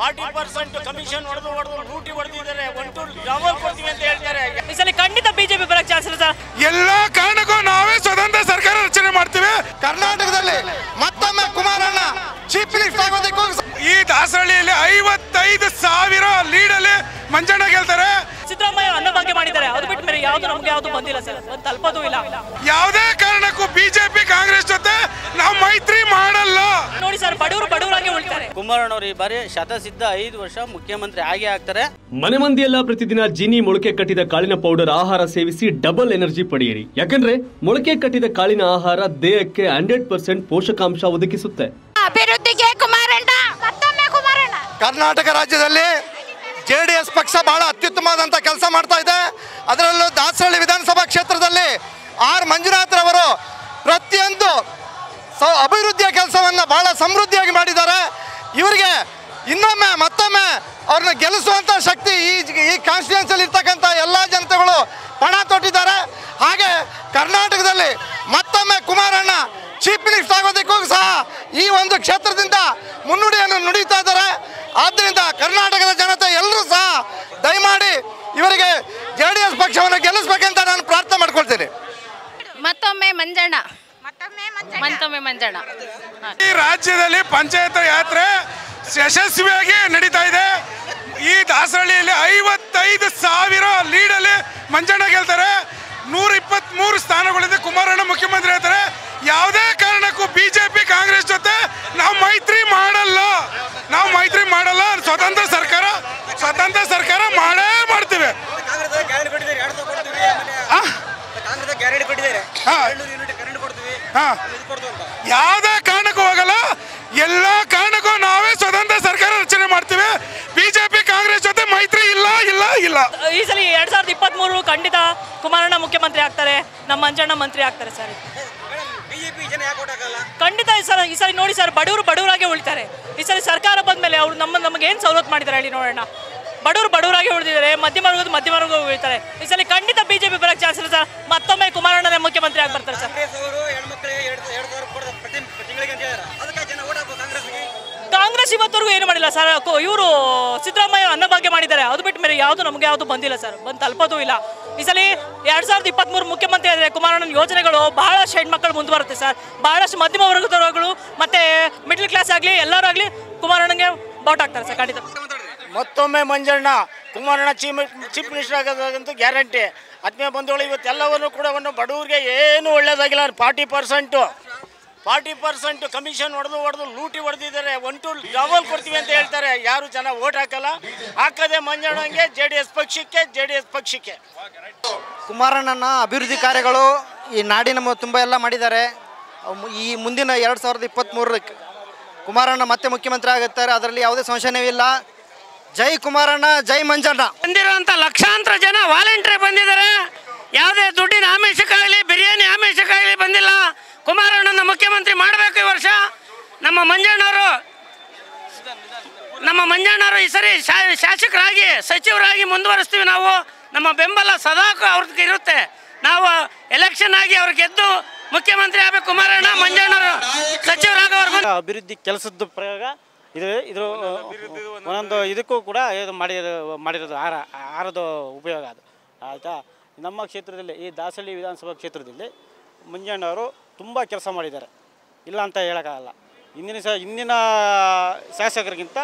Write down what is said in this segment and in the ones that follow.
Forty percent commission ಹೊಡೆದು ಹೊಡೆದು ಲೂಟಿ ಹೊಡೆದಿದ್ದಾರೆ. ಒನ್ ಟು ಡಬಲ್ ಕೊಡ್ತೀವಿ ಅಂತ ಹೇಳ್ತಾರೆ. ಈ ಸಲ ಖಂಡಿತ ಬಿಜೆಪಿ ಬರಕ್ ಚಾನ್ಸ್ ಇಲ್ಲ ಸರ್. ಎಲ್ಲಾ ಕಾರಣಕ್ಕೂ ನಾವೇ ಸ್ವತಂತ್ರ ಸರ್ಕಾರ ರಚನೆ ಮಾಡ್ತೀವಿ. ಕರ್ನಾಟಕದಲ್ಲಿ ಮತ್ತೊಮ್ಮೆ ಕುಮಾರಣ್ಣ ಚೀಫ್ ಮಿನಿಸ್ಟರ್ ಆಗೋದಕ್ಕೂ ಈ ದಾಸರಳ್ಳಿಯಲ್ಲಿ ಐವತ್ತೈದು ಸಾವಿರ ಲೀಡಲ್ಲಿ ಮಂಜಣ್ಣ ಗೆಲ್ತಾರೆ. ಸಿದ್ದರಾಮಯ್ಯ ಅನ್ನ ಬಗ್ಗೆ ಮಾಡಿದ್ದಾರೆ. ಅದು ಬಿಟ್ಟು ಮೇಲೆ ಯಾವ್ದು ನಮ್ಗೆ ಯಾವ್ದು ಬಂದಿಲ್ಲ ಸರ್. ಒಂದು ತಲುಪೋದು ಇಲ್ಲ. ಯಾವುದೇ ಕಾರಣಕ್ಕೂ ಬಿಜೆಪಿ ಕಾಂಗ್ರೆಸ್ ಜೊತೆ ನಾವು ಮೈತ್ರಿ ಮಾಡಲ್ಲ. ನೋಡಿ ಸರ್ ಬಡವರು ಕುಮಾರಣ್ಣವ್ರು ಈ ಬಾರಿ ಶತಸಿದ್ಧ ಐದು ವರ್ಷ ಮುಖ್ಯಮಂತ್ರಿ ಆಗೇ ಆಗ್ತಾರೆ. ಮನೆ ಮಂದಿಯೆಲ್ಲ ಪ್ರತಿದಿನ ಜೀನಿ ಮೊಳಕೆ ಕಟ್ಟಿದ ಕಾಳಿನ ಪೌಡರ್ ಆಹಾರ ಸೇವಿಸಿ ಡಬಲ್ ಎನರ್ಜಿ ಪಡೆಯಿರಿ. ಯಾಕಂದ್ರೆ ಮೊಳಕೆ ಕಟ್ಟಿದ ಕಾಳಿನ ಆಹಾರ ದೇಹಕ್ಕೆ ಹಂಡ್ರೆಡ್ ಪರ್ಸೆಂಟ್ ಪೋಷಕಾಂಶ ಒದಗಿಸುತ್ತೆ. ಅಭಿವೃದ್ಧಿಗೆ ಕುಮಾರಣ್ಣ ಕರ್ನಾಟಕ ರಾಜ್ಯದಲ್ಲಿ ಜೆಡಿಎಸ್ ಪಕ್ಷ ಬಹಳ ಅತ್ಯುತ್ತಮವಾದಂತಹ ಕೆಲಸ ಮಾಡ್ತಾ ಇದೆ. ಅದರಲ್ಲೂ ದಾಸರಳ್ಳಿ ವಿಧಾನಸಭಾ ಕ್ಷೇತ್ರದಲ್ಲಿ ಆರ್ ಮಂಜುನಾಥ್ರವರು ಪ್ರತಿಯೊಂದು ಸ ಅಭಿವೃದ್ಧಿಯ ಕೆಲಸವನ್ನು ಅವ್ರನ್ನ ಗೆಲ್ಲಿಸುವಂಥ ಶಕ್ತಿ ಈ ಈ ಕಾನ್ಸ್ಟಿಟ್ಯೂನ್ಸಲ್ಲಿ ಇರ್ತಕ್ಕಂಥ ಎಲ್ಲ ಜನತೆಗಳು ಪಣ ತೊಟ್ಟಿದ್ದಾರೆ. ಹಾಗೆ ಕರ್ನಾಟಕದಲ್ಲಿ ಮತ್ತೊಮ್ಮೆ ಕುಮಾರಣ್ಣ ಚೀಫ್ ಮಿನಿಸ್ಟರ್ ಆಗೋದಕ್ಕೂ ಸಹ ಈ ಒಂದು ಕ್ಷೇತ್ರದಿಂದ ಮುನ್ನುಡಿಯನ್ನು ನುಡಿತಾ ಇದ್ದಾರೆ. ಆದ್ದರಿಂದ ಕರ್ನಾಟಕದ ಜನತೆ ಎಲ್ಲರೂ ಸಹ ದಯಮಾಡಿ ಇವರಿಗೆ ಜೆ ಡಿ ಎಸ್ ಪಕ್ಷವನ್ನು ಗೆಲ್ಲಿಸ್ಬೇಕಂತ ನಾನು ಪ್ರಾರ್ಥನೆ ಮಾಡ್ಕೊಳ್ತೀನಿ. ಮತ್ತೊಮ್ಮೆ ಮಂಜಣ್ಣ. ಮತ್ತೊಮ್ಮೆ ಮಂಜಣ್ಣ. ಈ ರಾಜ್ಯದಲ್ಲಿ ಪಂಚಾಯತ್ ಯಾತ್ರೆ ಯಶಸ್ವಿಯಾಗಿ ನಡೀತಾ ಇದೆ ಐವತ್ತೈದು ಸಾವಿರ ಲೀಡಲ್ಲಿ ಮಂಜಣ್ಣ ಗೆಲ್ತಾರೆ. ನೂರ ಸ್ಥಾನಗಳಿದೆ ಸ್ಥಾನಗಳಿಂದ ಕುಮಾರಣ್ಣ ಮುಖ್ಯಮಂತ್ರಿ ಆಗ್ತಾರೆ. ಯಾವುದೇ ಕಾರಣಕ್ಕೂ ಬಿ ಜೆ ಪಿ ಕಾಂಗ್ರೆಸ್ ಜೊತೆ ನಾವು ಮೈತ್ರಿ ಮಾಡಲ್ಲ. ನಾವು ಮೈತ್ರಿ ಮಾಡಲ್ಲ. ಸ್ವತಂತ್ರ ಸರ್ಕಾರ ಸ್ವತಂತ್ರ ಸರ್ಕಾರ ಮಾಡೇ ಮಾಡ್ತೀವಿ. ಯಾವುದೇ ಕಾರಣಕ್ಕೂ ಹೋಗಲ್ಲ. ಎಲ್ಲ ಕಾರಣಕ್ಕೂ ನಾವೇ ಇಲ್ಲ. ಇಲ್ಲ ಈ ಸಲ ಎರಡ್ ಸಾವಿರದ ಇಪ್ಪತ್ತ್ ಮೂರು ಖಂಡಿತ ಕುಮಾರಣ್ಣ ಮುಖ್ಯಮಂತ್ರಿ ಆಗ್ತಾರೆ ನಮ್ಮ ಅಂಜಣ್ಣ ಮಂತ್ರಿ ಆಗ್ತಾರೆ ಸರ್. ಖಂಡಿತ ಈ ಸಲ ಈ ಸಲ ನೋಡಿ ಸರ್ ಬಡವರು ಬಡವರಾಗೆ ಉಳಿತಾರೆ. ಈ ಸಲ ಸರ್ಕಾರ ಬಂದ್ಮೇಲೆ ಅವರು ನಮ್ಮ ನಮಗೆ ಏನು ಸವಲತ್ತು ಮಾಡಿದ್ದಾರೆ ಹೇಳಿ ನೋಡೋಣ. ಬಡವರು ಬಡವರಾಗಿ ಉಳಿದಿದ್ದಾರೆ ಮಧ್ಯಮ ವರ್ಗದ ಮಧ್ಯಮ ವರ್ಗ ಉಳಿತಾರೆ. ಈ ಸಲ ಖಂಡಿತ ಬಿಜೆಪಿ ಬರಕ್ ಚಾನ್ಸ್ ಇಲ್ಲ ಸರ್. ಮತ್ತೊಮ್ಮೆ ಕುಮಾರಣ್ಣನೇ ಮುಖ್ಯಮಂತ್ರಿ ಆಗಿ ಬರ್ತಾರೆ ಸರ್ ಕಾಂಗ್ರೆಸ್ ಇವತ್ತವರೆಗೂ ಏನು ಮಾಡಿಲ್ಲ ಸರ್? ಇವರು ಸಿದ್ದರಾಮಯ್ಯ ಅನ್ನಭಾಗ್ಯ ಮಾಡಿದ್ದಾರೆ. ಅದು ಬಿಟ್ಟು ಮೇಲೆ ಯಾವುದು ನಮಗೆ ಯಾವುದು ಬಂದಿಲ್ಲ ಸರ್. ಬಂದು ತಲುಪೋದು ಇಲ್ಲ. ಈ ಸಲ ಎರಡು ಸಾವಿರದ ಇಪ್ಪತ್ತ್ಮೂರು ಮುಖ್ಯಮಂತ್ರಿ ಆದರೆ ಕುಮಾರಣ್ಣನ ಯೋಜನೆಗಳು ಬಹಳಷ್ಟು ಹೆಣ್ಮಕ್ಳು ಮುಂದುವರುತ್ತೆ ಸರ್. ಬಹಳಷ್ಟು ಮಧ್ಯಮ ವರ್ಗದವರುಗಳು ಮತ್ತೆ ಮಿಡ್ಲ್ ಕ್ಲಾಸ್ ಆಗಲಿ ಎಲ್ಲರಾಗಲಿ ಕುಮಾರಣ್ಣಗೆ ಬೌಟ್ ಆಗ್ತಾರೆ ಸರ್, ಖಂಡಿತ. ಮತ್ತೊಮ್ಮೆ Manjanna, Kumaranna chief chief minister ಆಗೋದಂತೂ guarantee ಆತ್ಮೀಯ ಬಂಧುಗಳು, ಇವತ್ತೆಲ್ಲವನ್ನು ಕೂಡ ಒಂದು ಬಡವರಿಗೆ ಏನು ಒಳ್ಳೇದಾಗಿಲ್ಲ forty percent. Forty percent commission ಹೊಡೆದು ಹೊಡೆದು ಲೂಟಿ ಹೊಡೆದಿದ್ದಾರೆ. ಒನ್ ಟು ಡಬಲ್ ಕೊಡ್ತೀವಿ ಅಂತ ಹೇಳ್ತಾರೆ. ಯಾರು ಜನ ಓಟ್ ಹಾಕಲ್ಲ? ಹಾಕದೆ ಮಂಜಣ್ಣಂಗೆ ಜೆ ಡಿ ಎಸ್ ಪಕ್ಷಕ್ಕೆ ಜೆ ಡಿ ಎಸ್ ಪಕ್ಷಕ್ಕೆ. ಕುಮಾರಣ್ಣನ ಅಭಿವೃದ್ಧಿ ಕಾರ್ಯಗಳು ಈ ನಾಡಿನ ತುಂಬ ಎಲ್ಲ ಮಾಡಿದ್ದಾರೆ. ಅವ್ ಈ ಮುಂದಿನ ಎರಡು ಸಾವಿರದ ಇಪ್ಪತ್ತ್ಮೂರಕ್ಕೆ ಕುಮಾರಣ್ಣ ಮತ್ತೆ ಮುಖ್ಯಮಂತ್ರಿ ಆಗುತ್ತಾರೆ ಅದರಲ್ಲಿ ಯಾವುದೇ ಸಂಶಯವೇ ಇಲ್ಲ. ಜೈ ಕುಮಾರಣ್ಣ ಜೈ ಮಂಜಣ್ಣ. ಬಂದಿರುವಂಥ ಲಕ್ಷಾಂತರ ಜನ ವಾಲಂಟಿಯರ್ ಬಂದಿದ್ದಾರೆ. ಯಾವುದೇ ದುಡ್ಡಿನ ಆಮಿಷಕ್ಕಾಗಲಿ ಬಿರಿಯಾನಿ ಆಮಿಷಕ್ಕಾಗಲಿ ಬಂದಿಲ್ಲ ಕುಮಾರಣ್ಣನ ಮುಖ್ಯಮಂತ್ರಿ ಮಾಡಬೇಕು ಈ ವರ್ಷ ನಮ್ಮ ಮಂಜಣ್ಣವರು ನಮ್ಮ ಮಂಜಣ್ಣವರು ಈ ಸರಿ ಶಾಸಕರಾಗಿ, ಸಚಿವರಾಗಿ ಮುಂದುವರಿಸ್ತೀವಿ ನಾವು. ನಮ್ಮ ಬೆಂಬಲ ಸದಾ ಅವ್ರದ್ದು ಇರುತ್ತೆ. ನಾವು ಎಲೆಕ್ಷನ್ ಆಗಿ ಅವ್ರು ಗೆದ್ದು ಮುಖ್ಯಮಂತ್ರಿ ಆಗಬೇಕು. ಕುಮಾರಣ್ಣ ಮಂಜಣ್ಣವರು ಸಚಿವರಾಗೋವರೆಗೂ ಅಭಿವೃದ್ಧಿ ಕೆಲಸದ ಪ್ರಯೋಗ. ಇದು ಇದು, ಒಂದೊಂದು ಇದಕ್ಕೂ ಕೂಡ ಇದು ಮಾಡಿರೋ, ಮಾಡಿರೋದು ಆರ ಆರದು ಉಪಯೋಗ ಅದು. ಆಯಿತಾ? ನಮ್ಮ ಕ್ಷೇತ್ರದಲ್ಲಿ, ಈ ದಾಸಳ್ಳಿ ವಿಧಾನಸಭಾ ಕ್ಷೇತ್ರದಲ್ಲಿ, ಮಂಜಣ್ಣವರು ತುಂಬ ಕೆಲಸ ಮಾಡಿದ್ದಾರೆ. ಇಲ್ಲ ಅಂತ ಹೇಳೋಕ್ಕಾಗಲ್ಲ. ಇಂದಿನ ಸ ಇಂದಿನ ಶಾಸಕರಿಗಿಂತ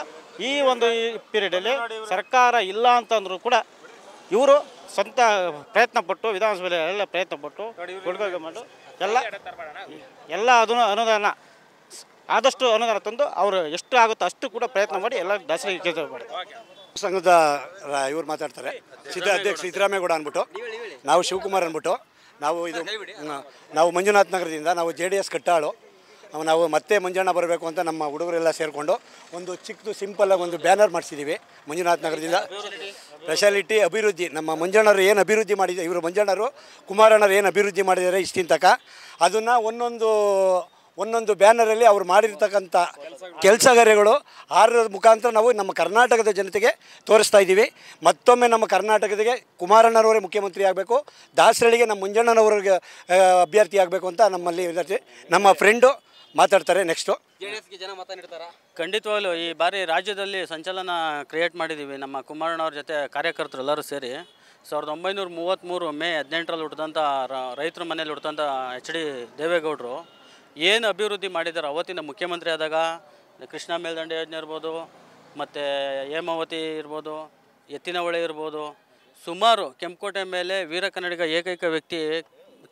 ಈ ಒಂದು ಪೀರಿಯಡಲ್ಲಿ ಸರ್ಕಾರ ಇಲ್ಲ ಅಂತಂದ್ರೂ ಕೂಡ ಇವರು ಸ್ವಂತ ಪ್ರಯತ್ನ ಪಟ್ಟು ವಿಧಾನಸಭೆಯಲ್ಲಿ ಎಲ್ಲ ಪ್ರಯತ್ನ ಪಟ್ಟು ಹುಡುಗ ಮಾಡು ಎಲ್ಲ ಎಲ್ಲ ಅದನ್ನು ಅನುದಾನ ಆದಷ್ಟು ಅನುದಾನ ತಂದು ಅವರು ಎಷ್ಟು ಆಗುತ್ತೋ ಅಷ್ಟು ಕೂಡ ಪ್ರಯತ್ನ ಮಾಡಿ ಎಲ್ಲ ದಾಸರಿಗೆ ಕೆಲಸ ಮಾಡ್ತಾರೆ ಸಂಘದ ಇವರು ಇವ್ರು ಮಾತಾಡ್ತಾರೆ. ಸಿದ್ದ ಅಧ್ಯಕ್ಷ ಸಿದ್ದರಾಮೇಗೌಡ ಅಂದ್ಬಿಟ್ಟು ನಾವು ಶಿವಕುಮಾರ್ ಅಂದ್ಬಿಟ್ಟು ನಾವು ಇದು ನಾವು ಮಂಜುನಾಥ್ ನಗರದಿಂದ ನಾವು ಜೆ ಡಿ ಎಸ್ ಕಟ್ಟಾಳು. ನಾವು ಮತ್ತೆ ಮಂಜಣ್ಣ ಬರಬೇಕು ಅಂತ ನಮ್ಮ ಹುಡುಗರೆಲ್ಲ ಸೇರಿಕೊಂಡು ಒಂದು ಚಿಕ್ಕದು ಸಿಂಪಲ್ಲಾಗಿ ಒಂದು ಬ್ಯಾನರ್ ಮಾಡಿಸಿದ್ದೀವಿ ಮಂಜುನಾಥ್ ನಗರದಿಂದ. ಸ್ಪೆಷಾಲಿಟಿ ಅಭಿವೃದ್ಧಿ. ನಮ್ಮ ಮಂಜಣ್ಣರು ಏನು ಅಭಿವೃದ್ಧಿ ಮಾಡಿದೆ, ಇವರು ಮಂಜಣ್ಣರು ಕುಮಾರಣ್ಣರು ಏನು ಅಭಿವೃದ್ಧಿ ಮಾಡಿದ್ದಾರೆ ಇಷ್ಟಿನ ತನಕ ಅದನ್ನು ಒಂದೊಂದು ಒಂದೊಂದು ಬ್ಯಾನರಲ್ಲಿ ಅವ್ರು ಮಾಡಿರ್ತಕ್ಕಂಥ ಕೆಲಸ ಕಾರ್ಯಗಳು ಆರ ಮುಖಾಂತರ ನಾವು ನಮ್ಮ ಕರ್ನಾಟಕದ ಜನತೆಗೆ ತೋರಿಸ್ತಾ ಇದ್ದೀವಿ. ಮತ್ತೊಮ್ಮೆ ನಮ್ಮ ಕರ್ನಾಟಕದಿಗೆ ಕುಮಾರಣ್ಣನವರೇ ಮುಖ್ಯಮಂತ್ರಿ ಆಗಬೇಕು ದಾಸರಳಿಗೆ ನಮ್ಮ ಮುಂಜಣ್ಣನವರಿಗೆ ಅಭ್ಯರ್ಥಿ ಆಗಬೇಕು ಅಂತ ನಮ್ಮಲ್ಲಿ ನಮ್ಮ ಫ್ರೆಂಡು ಮಾತಾಡ್ತಾರೆ ನೆಕ್ಸ್ಟು. ಖಂಡಿತವಾಗ್ಲೂ, ಈ ಬಾರಿ ರಾಜ್ಯದಲ್ಲಿ ಸಂಚಲನ ಕ್ರಿಯೇಟ್ ಮಾಡಿದ್ದೀವಿ ನಮ್ಮ ಕುಮಾರಣ್ಣವ್ರ ಜೊತೆ ಕಾರ್ಯಕರ್ತರು ಎಲ್ಲರೂ ಸೇರಿ. ಸಾವಿರದ ಒಂಬೈನೂರ ಮೂವತ್ತ್ಮೂರು ಮೇ ಹದಿನೆಂಟರಲ್ಲಿ ಹುಟ್ಟಿದಂಥ ರೈತರ ಮನೇಲಿ ಹುಟ್ಟಿದಂಥ ಎಚ್ ಡಿ ದೇವೇಗೌಡರು, ಏನು ಅಭಿವೃದ್ಧಿ ಮಾಡಿದ್ದಾರೆ ಅವತ್ತಿನ ಮುಖ್ಯಮಂತ್ರಿ ಆದಾಗ, ಕೃಷ್ಣ ಮೇಲ್ದಂಡೆ ಯೋಜನೆ ಇರ್ಬೋದು, ಮತ್ತು ಹೇಮಾವತಿ ಇರ್ಬೋದು ಎತ್ತಿನ ಹೊಳೆ ಇರ್ಬೋದು, ಸುಮಾರು ಕೆಂಪುಕೋಟೆ ಮೇಲೆ ವೀರ ಕನ್ನಡಿಗ ಏಕೈಕ ವ್ಯಕ್ತಿ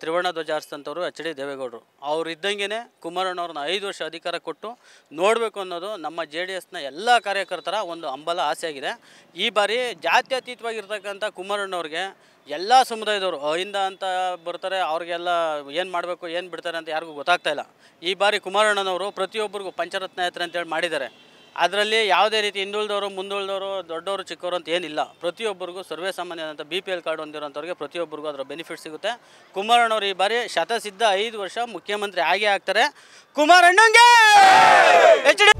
ತ್ರಿವರ್ಣ ಧ್ವಜ ಹಾರಿಸಿದಂಥವ್ರು ಎಚ್ ಡಿ ದೇವೇಗೌಡರು. ಅವ್ರು ಇದ್ದಂಗೆ ಕುಮಾರಣ್ಣವ್ರನ್ನ ಐದು ವರ್ಷ ಅಧಿಕಾರ ಕೊಟ್ಟು ನೋಡಬೇಕು ಅನ್ನೋದು ನಮ್ಮ ಜೆ ಡಿ ಎಸ್ನ ಎಲ್ಲ ಕಾರ್ಯಕರ್ತರ ಒಂದು ಹಂಬಲ ಆಸೆಯಾಗಿದೆ. ಈ ಬಾರಿ ಜಾತ್ಯತೀತವಾಗಿರ್ತಕ್ಕಂಥ ಕುಮಾರಣ್ಣವ್ರಿಗೆ ಎಲ್ಲ ಸಮುದಾಯದವರು ಅಹಿಂದ ಅಂತ ಬರ್ತಾರೆ, ಅವ್ರಿಗೆಲ್ಲ ಏನು ಮಾಡಬೇಕು, ಏನು ಬಿಡ್ತಾರೆ ಅಂತ ಯಾರಿಗೂ ಗೊತ್ತಾಗ್ತಾ ಇಲ್ಲ. ಈ ಬಾರಿ ಕುಮಾರಣ್ಣನವರು ಪ್ರತಿಯೊಬ್ಬರಿಗೂ ಪಂಚರತ್ನ ಯಾತ್ರೆ ಅಂತೇಳಿ ಮಾಡಿದ್ದಾರೆ. ಅದರಲ್ಲಿ ಯಾವುದೇ ರೀತಿ ಹಿಂದುಳಿದವರು ಮುಂದುಳಿದವರು ದೊಡ್ಡವರು ಚಿಕ್ಕವರು ಅಂತ ಏನಿಲ್ಲ. ಪ್ರತಿಯೊಬ್ಬರಿಗೂ ಸರ್ವೇ ಸಾಮಾನ್ಯದಂಥ ಬಿ ಪಿ ಎಲ್ ಕಾರ್ಡ್ ಹೊಂದಿರೋಂಥವ್ರಿಗೆ ಪ್ರತಿಯೊಬ್ಬರಿಗೂ ಅದರ ಬೆನಿಫಿಟ್ ಸಿಗುತ್ತೆ. ಕುಮಾರಣ್ಣವ್ರು ಈ ಬಾರಿ ಶತಸಿದ್ಧ ಐದು ವರ್ಷ ಮುಖ್ಯಮಂತ್ರಿ ಆಗೇ ಆಗ್ತಾರೆ. ಕುಮಾರಣ್ಣಂಗೆ! H D